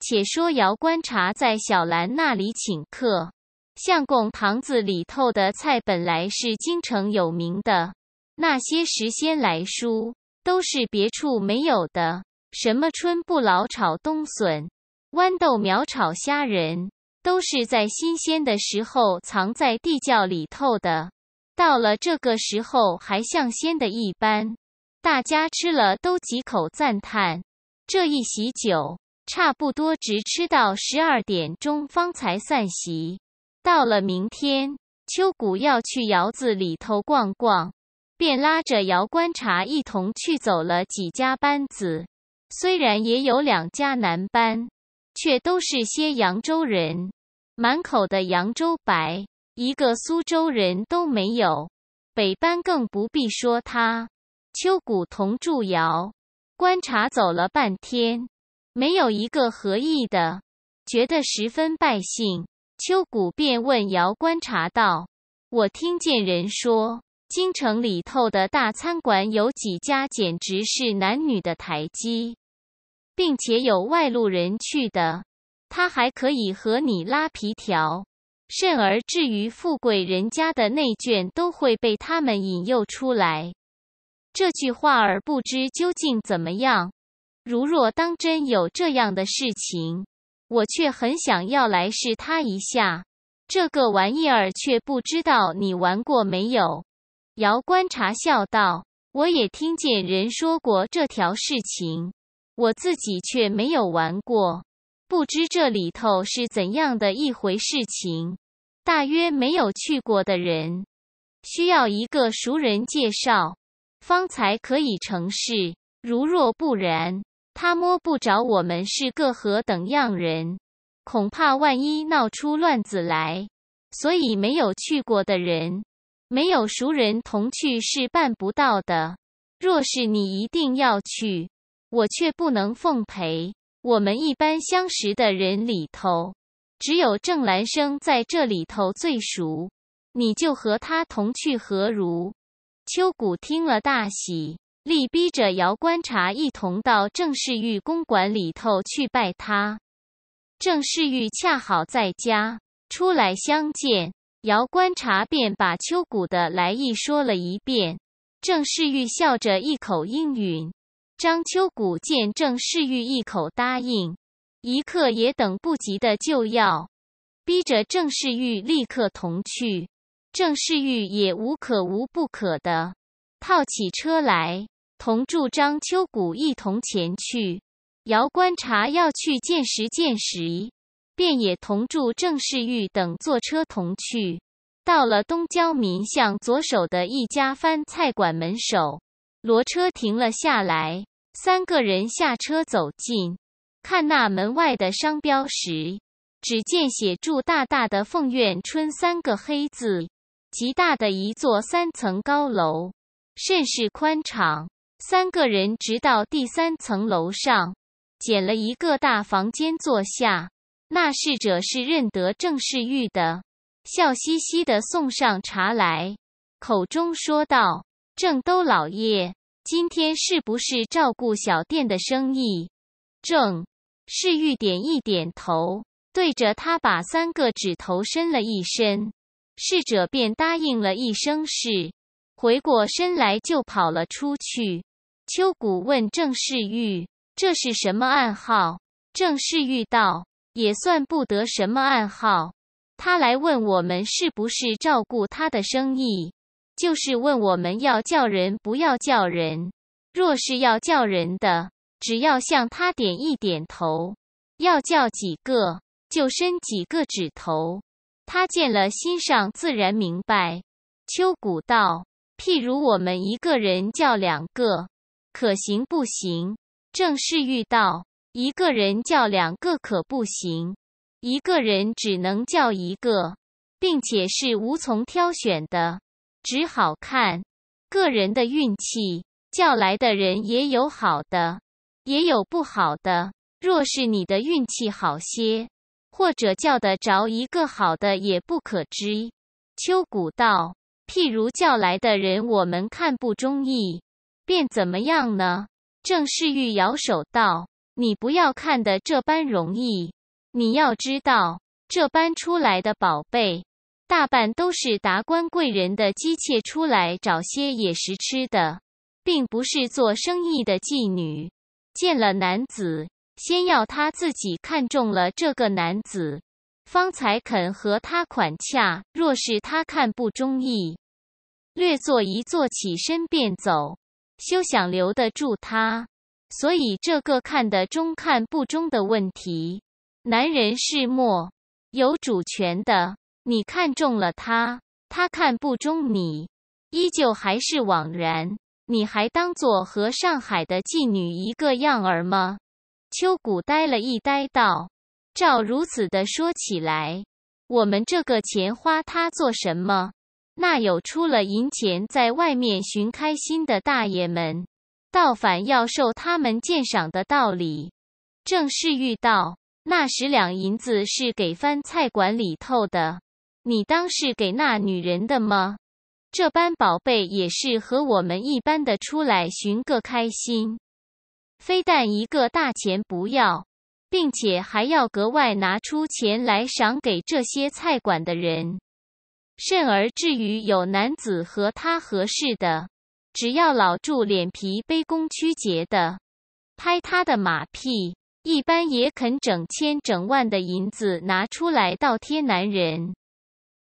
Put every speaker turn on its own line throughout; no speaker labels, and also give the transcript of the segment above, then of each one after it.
且说姚观察在小兰那里请客，相公堂子里头的菜本来是京城有名的，那些时鲜来书都是别处没有的，什么春不老炒冬笋、豌豆苗炒虾仁，都是在新鲜的时候藏在地窖里头的，到了这个时候还像鲜的一般。大家吃了都几口赞叹，这一席酒差不多直吃到十二点钟方才散席。到了明天，秋谷要去窑子里头逛逛，便拉着姚观察一同去走了几家班子。虽然也有两家南班，却都是些扬州人，满口的扬州白，一个苏州人都没有。北班更不必说他。秋谷同住窑，观察走了半天，没有一个合意的，觉得十分败兴。秋谷便问姚观察道：“我听见人说，京城里头的大餐馆有几家，简直是男女的台基，并且有外路人去的，他还可以和你拉皮条，甚而至于富贵人家的内眷，都会被他们引诱出来。”这句话儿不知究竟怎么样。如若当真有这样的事情，我却很想要来试他一下。这个玩意儿却不知道你玩过没有？姚观察笑道：“我也听见人说过这条事情，我自己却没有玩过，不知这里头是怎样的一回事情。大约没有去过的人，需要一个熟人介绍。”方才可以成事。如若不然，他摸不着我们是个何等样人，恐怕万一闹出乱子来。所以没有去过的人，没有熟人同去是办不到的。若是你一定要去，我却不能奉陪。我们一般相识的人里头，只有郑兰生在这里头最熟，你就和他同去何如？秋谷听了大喜，力逼着姚观察一同到郑世玉公馆里头去拜他。郑世玉恰好在家，出来相见，姚观察便把秋谷的来意说了一遍。郑世玉笑着一口应允。张秋谷见郑世玉一口答应，一刻也等不及的就要逼着郑世玉立刻同去。郑世玉也无可无不可的，套起车来，同助张秋谷一同前去。姚观察要去见识见识，便也同助郑世玉等坐车同去。到了东郊民巷左手的一家番菜馆门首，骡车停了下来，三个人下车走近，看那门外的商标时，只见写住大大的“凤苑春”三个黑字。极大的一座三层高楼，甚是宽敞。三个人直到第三层楼上，捡了一个大房间坐下。那侍者是认得郑世玉的，笑嘻嘻的送上茶来，口中说道：“郑都老爷，今天是不是照顾小店的生意？”郑世玉点一点头，对着他把三个指头伸了一伸。侍者便答应了一声是，回过身来就跑了出去。秋谷问郑世玉：“这是什么暗号？”郑世玉道：“也算不得什么暗号。他来问我们是不是照顾他的生意，就是问我们要叫人不要叫人。若是要叫人的，只要向他点一点头；要叫几个，就伸几个指头。”他见了，心上自然明白。秋谷道：“譬如我们一个人叫两个，可行不行？”正是遇到：“一个人叫两个可不行，一个人只能叫一个，并且是无从挑选的，只好看个人的运气。叫来的人也有好的，也有不好的。若是你的运气好些。”或者叫得着一个好的也不可知。秋谷道：“譬如叫来的人，我们看不中意，便怎么样呢？”郑世玉摇手道：“你不要看的这般容易。你要知道，这般出来的宝贝，大半都是达官贵人的姬妾出来找些野食吃的，并不是做生意的妓女。见了男子，先要他自己看中了这个男子，方才肯和他款洽。若是他看不中意，略坐一坐起身便走，休想留得住他。所以这个看得中看不中的问题。男人是莫有主权的，你看中了他，他看不中你，依旧还是枉然。你还当做和上海的妓女一个样儿吗？秋谷呆了一呆，道：“照如此的说起来，我们这个钱花他做什么？那有出了银钱在外面寻开心的大爷们，倒反要受他们鉴赏的道理。正是遇到。”那十两银子是给翻菜馆里头的，你当是给那女人的吗？这般宝贝也是和我们一般的出来寻个开心，非但一个大钱不要，并且还要格外拿出钱来赏给这些菜馆的人。甚而至于有男子和他合适的，只要老住脸皮卑躬屈节的，拍他的马屁。一般也肯整千整万的银子拿出来倒贴男人，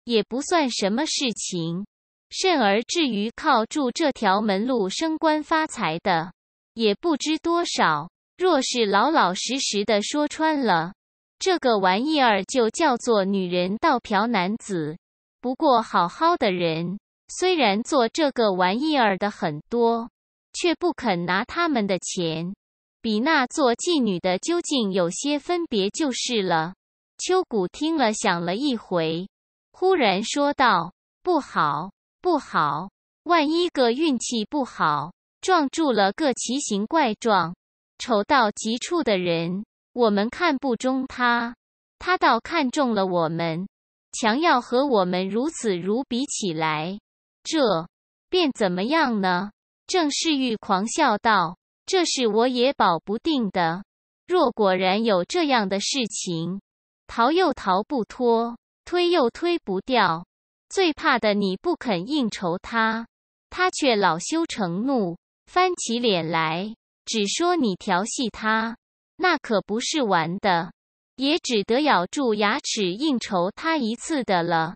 也不算什么事情。甚而至于靠住这条门路升官发财的，也不知多少。若是老老实实的说穿了，这个玩意儿就叫做女人倒嫖男子。不过好好的人，虽然做这个玩意儿的很多，却不肯拿他们的钱。比那做妓女的究竟有些分别就是了。秋谷听了，想了一回，忽然说道：“不好，不好！万一个运气不好，撞住了个奇形怪状、丑到极处的人，我们看不中他，他倒看中了我们，强要和我们如此如比起来，这便怎么样呢？”郑世玉狂笑道。这是我也保不定的。若果然有这样的事情，逃又逃不脱，推又推不掉。最怕的你不肯应酬他，他却恼羞成怒，翻起脸来，只说你调戏他，那可不是玩的，也只得咬住牙齿应酬他一次的了。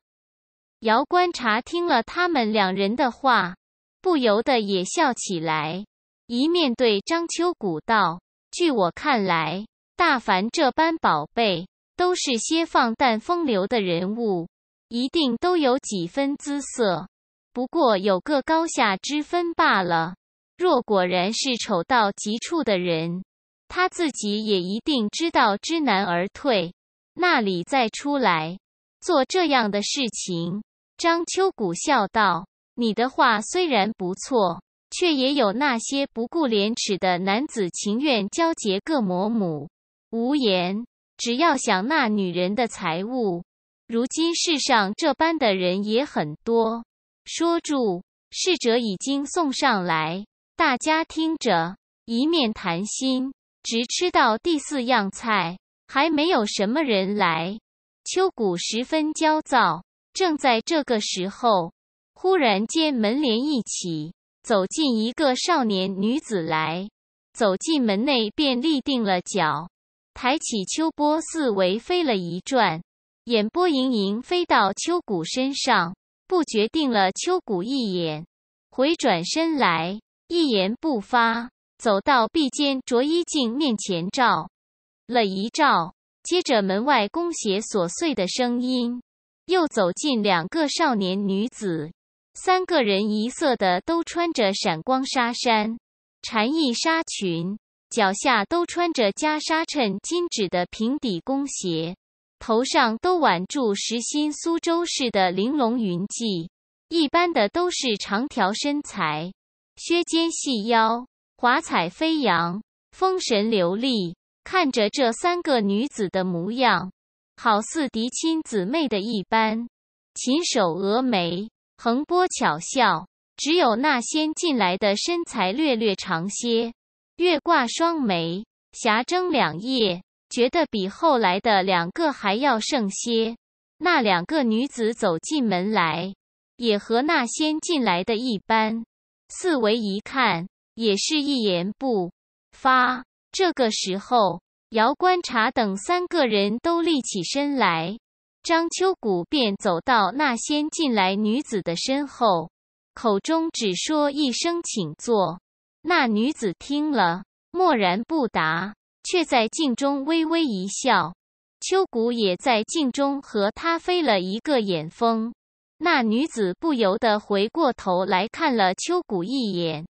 姚观察听了他们两人的话，不由得也笑起来。一面对张秋谷道：“据我看来，大凡这般宝贝，都是些放诞风流的人物，一定都有几分姿色。不过有个高下之分罢了。若果然是丑到极处的人，他自己也一定知道知难而退，那里再出来做这样的事情？”张秋谷笑道：“你的话虽然不错。”却也有那些不顾廉耻的男子，情愿交结个魔母。无言，只要想那女人的财物。如今世上这般的人也很多。说住，侍者已经送上来，大家听着，一面谈心，直吃到第四样菜，还没有什么人来。秋谷十分焦躁。正在这个时候，忽然间门帘一起。走进一个少年女子来，走进门内便立定了脚，抬起秋波四围飞了一转，眼波盈盈飞到秋谷身上，不觉定了秋谷一眼，回转身来，一言不发，走到壁间着衣镜面前照了一照，接着门外弓鞋琐碎的声音，又走进两个少年女子。三个人一色的，都穿着闪光纱衫、蝉翼纱裙，脚下都穿着袈裟衬金质的平底弓鞋，头上都挽住实心苏州式的玲珑云髻。一般的都是长条身材，削肩细腰，华彩飞扬，风神流丽。看着这三个女子的模样，好似嫡亲姊妹的一般，琴手峨眉。横波巧笑，只有那先进来的身材略略长些，月挂双眉，霞蒸两叶，觉得比后来的两个还要盛些。那两个女子走进门来，也和那先进来的一般，四围一看，也是一言不发。这个时候，姚观察等三个人都立起身来，张秋谷便走到那先进来女子的身后，口中只说一声“请坐”。那女子听了，默然不答，却在镜中微微一笑。秋谷也在镜中和他飞了一个眼风，那女子不由得回过头来看了秋谷一眼。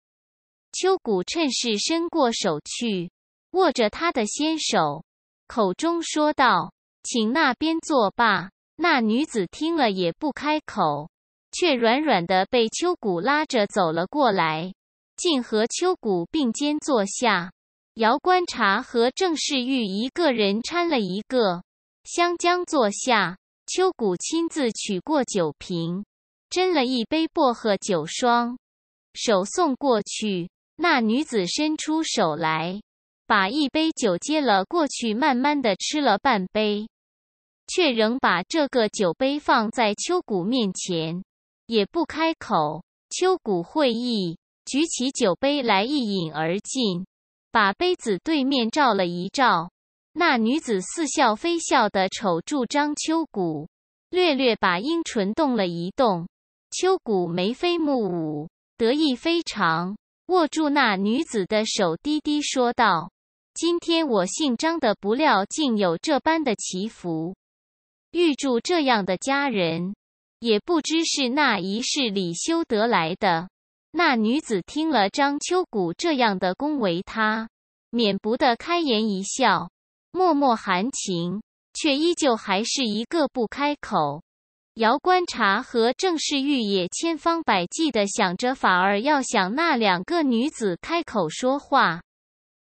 秋谷趁势伸过手去，握着他的纤手，口中说道：“请那边坐罢。”那女子听了也不开口，却软软的被秋谷拉着走了过来，竟和秋谷并肩坐下。姚观察和郑世玉一个人搀了一个相将坐下，秋谷亲自取过酒瓶，斟了一杯薄荷酒霜，手送过去。那女子伸出手来，把一杯酒接了过去，慢慢的吃了半杯，却仍把这个酒杯放在秋谷面前，也不开口。秋谷会意，举起酒杯来一饮而尽。把杯子对面照了一照，那女子似笑非笑的瞅住张秋谷，略略把阴唇动了一动。秋谷眉飞目舞，得意非常，握住那女子的手，低低说道：“今天我姓张的，不料竟有这般的祈福，预祝这样的佳人，也不知是那一世里修得来的。”那女子听了张秋谷这样的恭维她，免不得开颜一笑，脉脉含情，却依旧还是一个不开口。姚观察和郑世玉也千方百计的想着法儿，要想那两个女子开口说话，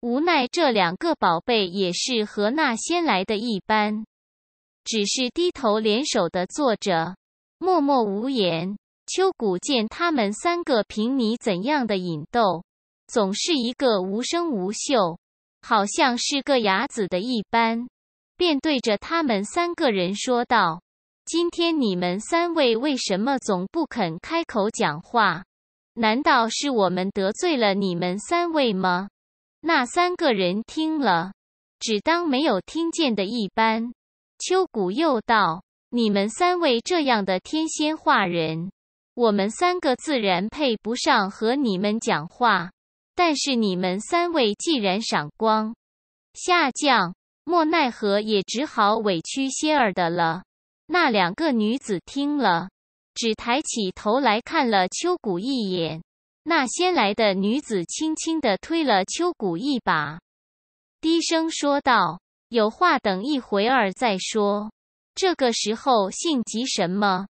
无奈这两个宝贝也是和那先来的一般，只是低头联手的坐着，默默无言。秋谷见他们三个凭你怎样的引逗，总是一个无声无嗅，好像是个哑子的一般，便对着他们三个人说道：“今天你们三位为什么总不肯开口讲话？难道是我们得罪了你们三位吗？”那三个人听了，只当没有听见的一般。秋谷又道：“你们三位这样的天仙化人。”我们三个自然配不上和你们讲话，但是你们三位既然赏光下降，莫奈何也只好委屈些儿的了。那两个女子听了，只抬起头来看了秋谷一眼。那先来的女子轻轻地推了秋谷一把，低声说道：“有话等一会儿再说。这个时候性急什么？”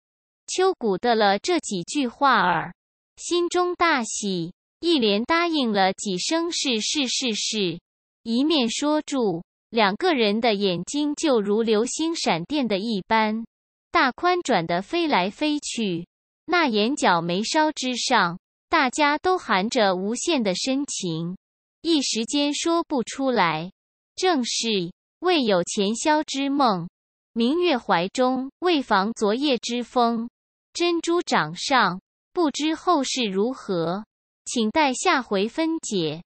秋谷的了这几句话儿，心中大喜，一连答应了几声是是是是，一面说住，两个人的眼睛就如流星闪电的一般，大宽转的飞来飞去，那眼角眉梢之上，大家都含着无限的深情，一时间说不出来。正是未有前宵之梦，明月怀中，未防昨夜之风。珍珠掌上，不知后事如何，请待下回分解。